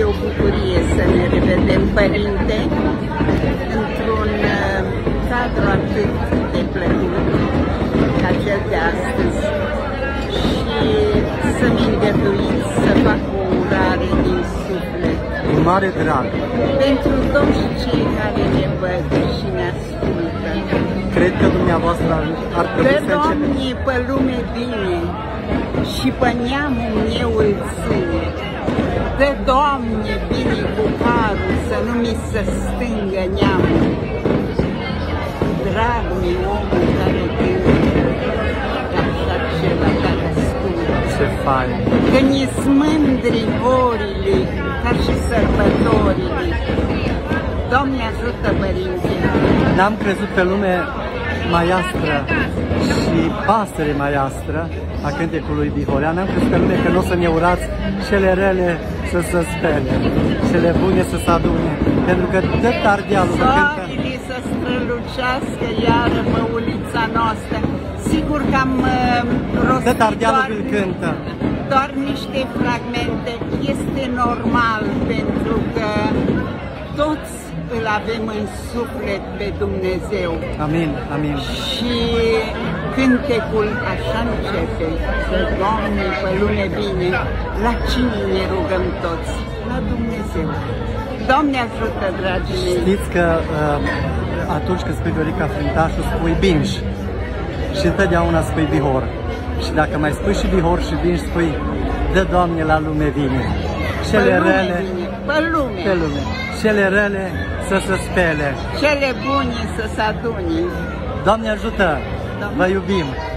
este o bucurie să ne revedem, Părinte, într-un uh, cadru atât de plăcut ca cel de astăzi și să-mi îngăduiți să fac o urare din suflet Cu mare drag. pentru toți cei care ne văd și ne ascultă. Cred că dumneavoastră ar, ar Dă, trebui să începeți. Doamne, pe lume bine și pe neamul meu îl ține. Dă, Doamne, bine cu carul să nu mi se stângă neamul. Drag mi omul care gândește, ca și acela care ascultă. Ce fain. Că ne smândri orile, ca și sărbătorile. Doamne ajută, Părinte! N-am crezut pe lume maiastră și pasăre maiastră a cântecului Bihorea. N-am crezut pe lume că nu o să ne urați cele rele să se spele, cele bune să se adune. Pentru că tot ardealul că cântă, Soarele să strălucească iară pe ulița noastră. Sigur că am uh, rostit tot ardealul doar, îl cântă. doar niște fragmente. Este normal pentru că toți îl avem în suflet pe Dumnezeu. Amin, amin. Și cântecul așa începe, să Doamne, pe lume bine, la cine ne rugăm toți? La Dumnezeu. Doamne ajută, dragii mei! Știți că uh, atunci când spui Viorica Frântașul spui binș și întotdeauna spui bihor. Și dacă mai spui și bihor și binș, spui dă Doamne la lume vine. Cele pe lume rele, vine, pe lume. pe lume. Cele rele să se spele. Cele bune să se adune. Doamne ajută! Vai o Bima.